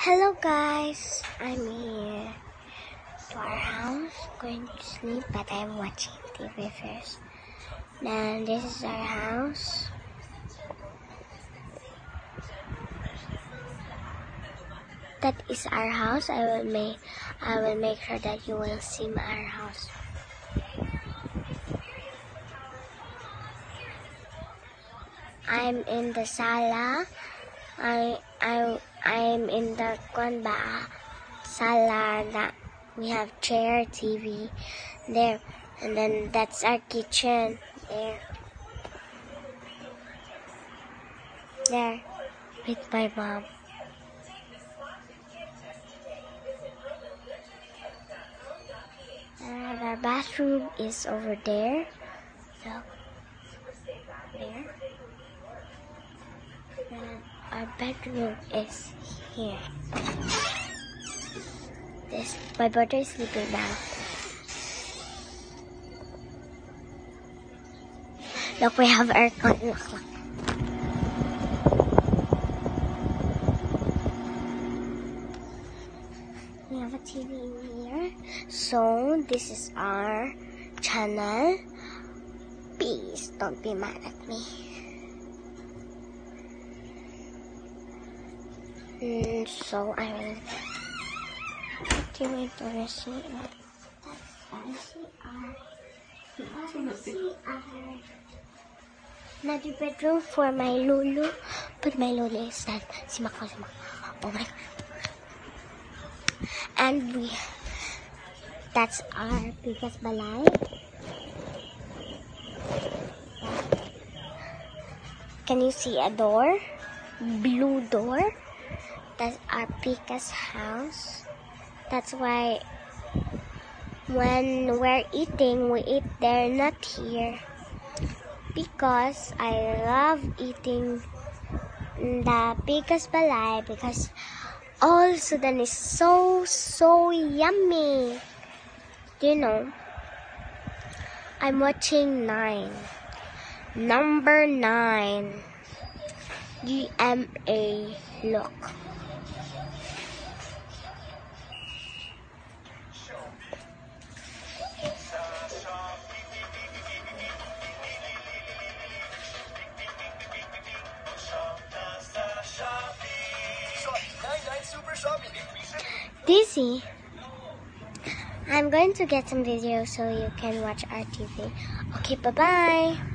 Hello guys, I'm here to our house, going to sleep, but I'm watching TV first. Then this is our house. That is our house. I will make I will make sure that you will see our house. I'm in the sala. I I I'm in the kwan ba sala that we have chair, TV there, and then that's our kitchen there. There, with my mom. And our bathroom is over there. So, there. Our bedroom is here. This my brother is sleeping now. Look, we have. Look, look. We have a TV in here. So this is our channel. Please don't be mad at me. Mm, so I will activate the receipt. That's CR. Another bedroom for my Lulu. But my Lulu is dead. Si Mako, si Mako. Oh my god. And we, that's our biggest balay. Can you see a door? Blue door. That's our biggest house. That's why when we're eating, we eat there, not here. Because I love eating the biggest balay because all Sudan is so, so yummy. You know? I'm watching nine. Number nine. GMA. Look. Dizzy. I'm going to get some videos so you can watch our TV. Okay, bye bye.